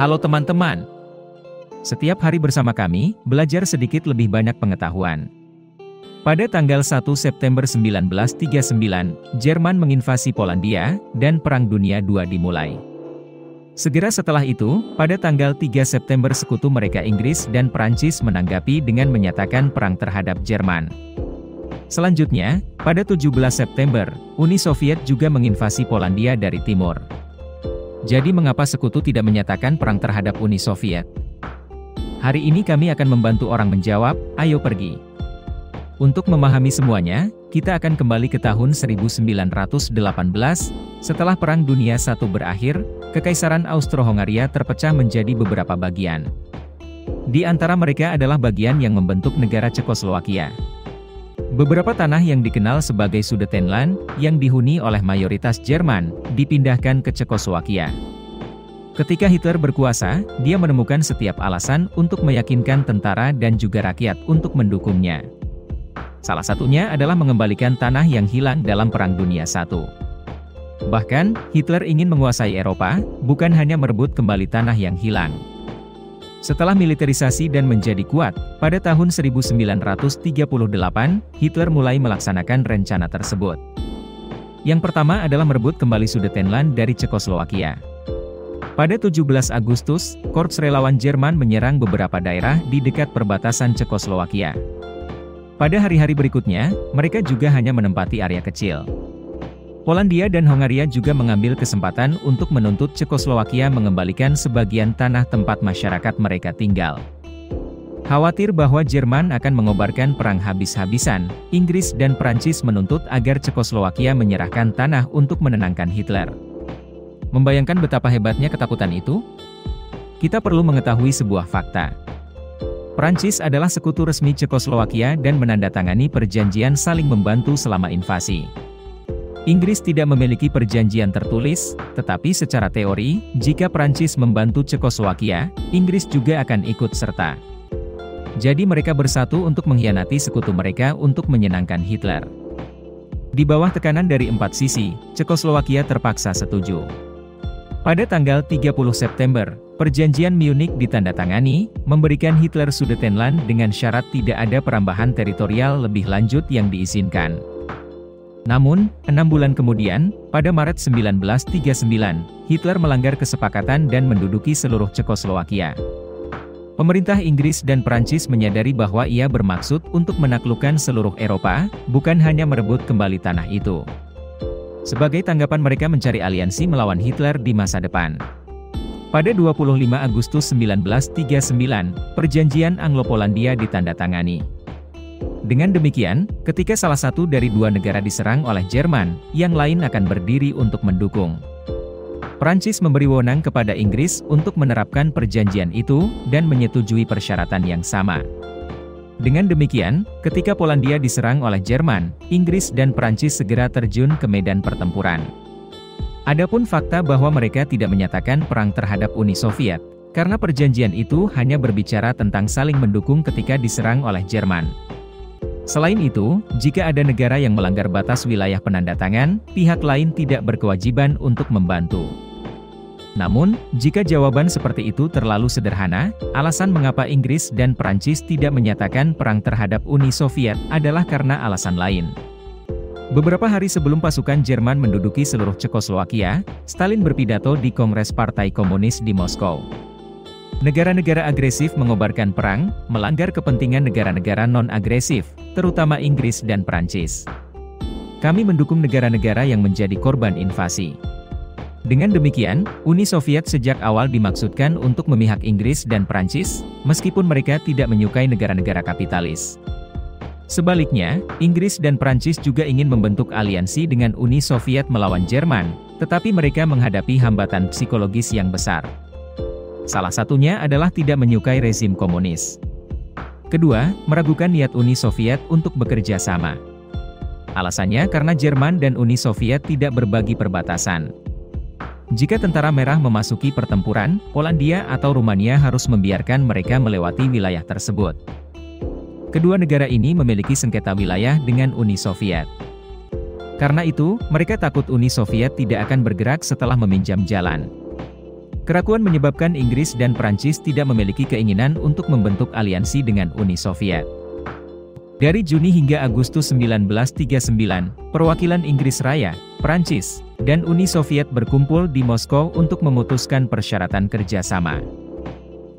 Halo teman-teman. Setiap hari bersama kami, belajar sedikit lebih banyak pengetahuan. Pada tanggal 1 September 1939, Jerman menginvasi Polandia, dan Perang Dunia II dimulai. Segera setelah itu, pada tanggal 3 September sekutu mereka Inggris dan Perancis menanggapi dengan menyatakan perang terhadap Jerman. Selanjutnya, pada 17 September, Uni Soviet juga menginvasi Polandia dari timur. Jadi mengapa sekutu tidak menyatakan perang terhadap Uni Soviet? Hari ini kami akan membantu orang menjawab, ayo pergi. Untuk memahami semuanya, kita akan kembali ke tahun 1918, setelah Perang Dunia I berakhir, Kekaisaran Austro-Hongaria terpecah menjadi beberapa bagian. Di antara mereka adalah bagian yang membentuk negara Cekoslowakia. Beberapa tanah yang dikenal sebagai Sudetenland, yang dihuni oleh mayoritas Jerman, dipindahkan ke Cekoslowakia. Ketika Hitler berkuasa, dia menemukan setiap alasan untuk meyakinkan tentara dan juga rakyat untuk mendukungnya. Salah satunya adalah mengembalikan tanah yang hilang dalam Perang Dunia I. Bahkan, Hitler ingin menguasai Eropa, bukan hanya merebut kembali tanah yang hilang. Setelah militerisasi dan menjadi kuat, pada tahun 1938, Hitler mulai melaksanakan rencana tersebut. Yang pertama adalah merebut kembali Sudetenland dari Cekoslowakia. Pada 17 Agustus, Korps relawan Jerman menyerang beberapa daerah di dekat perbatasan Cekoslowakia. Pada hari-hari berikutnya, mereka juga hanya menempati area kecil. Polandia dan Hongaria juga mengambil kesempatan untuk menuntut Cekoslowakia mengembalikan sebagian tanah tempat masyarakat mereka tinggal. Khawatir bahwa Jerman akan mengobarkan perang habis-habisan, Inggris dan Prancis menuntut agar Cekoslowakia menyerahkan tanah untuk menenangkan Hitler. Membayangkan betapa hebatnya ketakutan itu? Kita perlu mengetahui sebuah fakta. Prancis adalah sekutu resmi Cekoslowakia dan menandatangani perjanjian saling membantu selama invasi. Inggris tidak memiliki perjanjian tertulis, tetapi secara teori, jika Prancis membantu Cekoslowakia, Inggris juga akan ikut serta. Jadi mereka bersatu untuk mengkhianati sekutu mereka untuk menyenangkan Hitler. Di bawah tekanan dari empat sisi, Cekoslowakia terpaksa setuju. Pada tanggal 30 September, Perjanjian Munich ditandatangani, memberikan Hitler Sudetenland dengan syarat tidak ada perambahan teritorial lebih lanjut yang diizinkan. Namun, enam bulan kemudian, pada Maret 1939, Hitler melanggar kesepakatan dan menduduki seluruh Cekoslowakia. Pemerintah Inggris dan Perancis menyadari bahwa ia bermaksud untuk menaklukkan seluruh Eropa, bukan hanya merebut kembali tanah itu. Sebagai tanggapan mereka mencari aliansi melawan Hitler di masa depan. Pada 25 Agustus 1939, Perjanjian Anglo-Polandia ditandatangani. Dengan demikian, ketika salah satu dari dua negara diserang oleh Jerman, yang lain akan berdiri untuk mendukung. Prancis memberi wewenang kepada Inggris untuk menerapkan perjanjian itu, dan menyetujui persyaratan yang sama. Dengan demikian, ketika Polandia diserang oleh Jerman, Inggris dan Prancis segera terjun ke medan pertempuran. Adapun fakta bahwa mereka tidak menyatakan perang terhadap Uni Soviet, karena perjanjian itu hanya berbicara tentang saling mendukung ketika diserang oleh Jerman. Selain itu, jika ada negara yang melanggar batas wilayah penandatangan, pihak lain tidak berkewajiban untuk membantu. Namun, jika jawaban seperti itu terlalu sederhana, alasan mengapa Inggris dan Perancis tidak menyatakan perang terhadap Uni Soviet adalah karena alasan lain. Beberapa hari sebelum pasukan Jerman menduduki seluruh Cekoslowakia, Stalin berpidato di Kongres Partai Komunis di Moskow. Negara-negara agresif mengobarkan perang, melanggar kepentingan negara-negara non-agresif, terutama Inggris dan Perancis. Kami mendukung negara-negara yang menjadi korban invasi. Dengan demikian, Uni Soviet sejak awal dimaksudkan untuk memihak Inggris dan Prancis, meskipun mereka tidak menyukai negara-negara kapitalis. Sebaliknya, Inggris dan Prancis juga ingin membentuk aliansi dengan Uni Soviet melawan Jerman, tetapi mereka menghadapi hambatan psikologis yang besar. Salah satunya adalah tidak menyukai rezim komunis. Kedua, meragukan niat Uni Soviet untuk bekerja sama. Alasannya karena Jerman dan Uni Soviet tidak berbagi perbatasan. Jika tentara merah memasuki pertempuran, Polandia atau Rumania harus membiarkan mereka melewati wilayah tersebut. Kedua negara ini memiliki sengketa wilayah dengan Uni Soviet. Karena itu, mereka takut Uni Soviet tidak akan bergerak setelah meminjam jalan. Kerakuan menyebabkan Inggris dan Prancis tidak memiliki keinginan untuk membentuk aliansi dengan Uni Soviet. Dari Juni hingga Agustus 1939, perwakilan Inggris Raya, Prancis, dan Uni Soviet berkumpul di Moskow untuk memutuskan persyaratan kerjasama.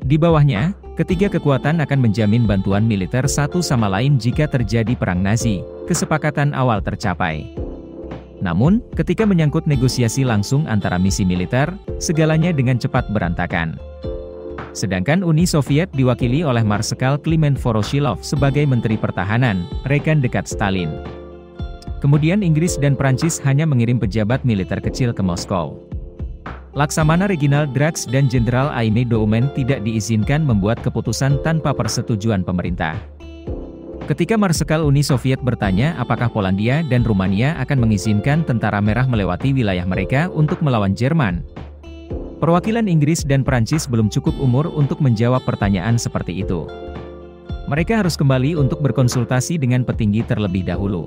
Di bawahnya, ketiga kekuatan akan menjamin bantuan militer satu sama lain jika terjadi perang Nazi, kesepakatan awal tercapai. Namun, ketika menyangkut negosiasi langsung antara misi militer, segalanya dengan cepat berantakan. Sedangkan Uni Soviet diwakili oleh Marsekal Kliment Voroshilov sebagai Menteri Pertahanan, rekan dekat Stalin. Kemudian Inggris dan Prancis hanya mengirim pejabat militer kecil ke Moskow. Laksamana Reginald Drax dan Jenderal Aime Doumen tidak diizinkan membuat keputusan tanpa persetujuan pemerintah. Ketika Marsekal Uni Soviet bertanya apakah Polandia dan Rumania akan mengizinkan tentara merah melewati wilayah mereka untuk melawan Jerman, perwakilan Inggris dan Prancis belum cukup umur untuk menjawab pertanyaan seperti itu. Mereka harus kembali untuk berkonsultasi dengan petinggi terlebih dahulu.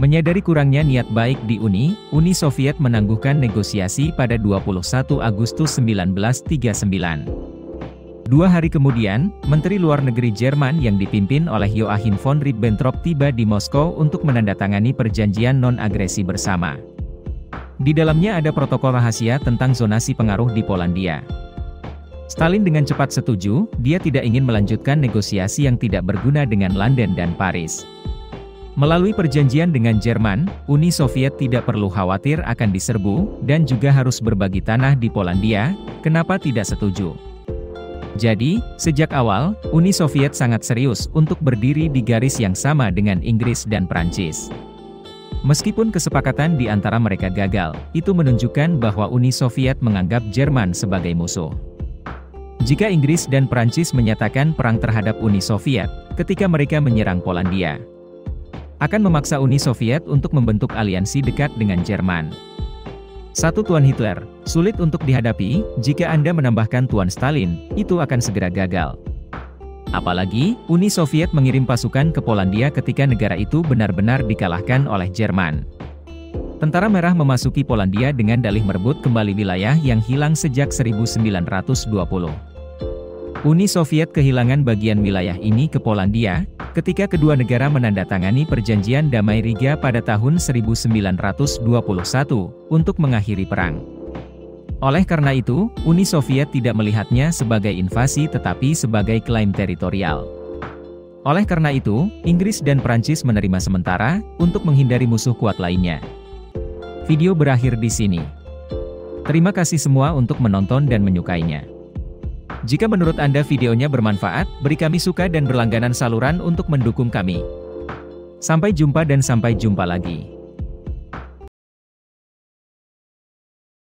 Menyadari kurangnya niat baik di Uni, Uni Soviet menangguhkan negosiasi pada 21 Agustus 1939. Dua hari kemudian, Menteri Luar Negeri Jerman yang dipimpin oleh Joachim von Ribbentrop tiba di Moskow untuk menandatangani perjanjian non-agresi bersama. Di dalamnya ada protokol rahasia tentang zonasi pengaruh di Polandia. Stalin dengan cepat setuju, dia tidak ingin melanjutkan negosiasi yang tidak berguna dengan London dan Paris. Melalui perjanjian dengan Jerman, Uni Soviet tidak perlu khawatir akan diserbu, dan juga harus berbagi tanah di Polandia, kenapa tidak setuju? Jadi, sejak awal, Uni Soviet sangat serius untuk berdiri di garis yang sama dengan Inggris dan Prancis. Meskipun kesepakatan di antara mereka gagal, itu menunjukkan bahwa Uni Soviet menganggap Jerman sebagai musuh. Jika Inggris dan Prancis menyatakan perang terhadap Uni Soviet, ketika mereka menyerang Polandia, akan memaksa Uni Soviet untuk membentuk aliansi dekat dengan Jerman. Satu Tuan Hitler, sulit untuk dihadapi, jika Anda menambahkan Tuan Stalin, itu akan segera gagal. Apalagi, Uni Soviet mengirim pasukan ke Polandia ketika negara itu benar-benar dikalahkan oleh Jerman. Tentara Merah memasuki Polandia dengan dalih merebut kembali wilayah yang hilang sejak 1920. Uni Soviet kehilangan bagian wilayah ini ke Polandia, ketika kedua negara menandatangani perjanjian damai Riga pada tahun 1921, untuk mengakhiri perang. Oleh karena itu, Uni Soviet tidak melihatnya sebagai invasi tetapi sebagai klaim teritorial. Oleh karena itu, Inggris dan Prancis menerima sementara, untuk menghindari musuh kuat lainnya. Video berakhir di sini. Terima kasih semua untuk menonton dan menyukainya. Jika menurut Anda videonya bermanfaat, beri kami suka dan berlangganan saluran untuk mendukung kami. Sampai jumpa dan sampai jumpa lagi.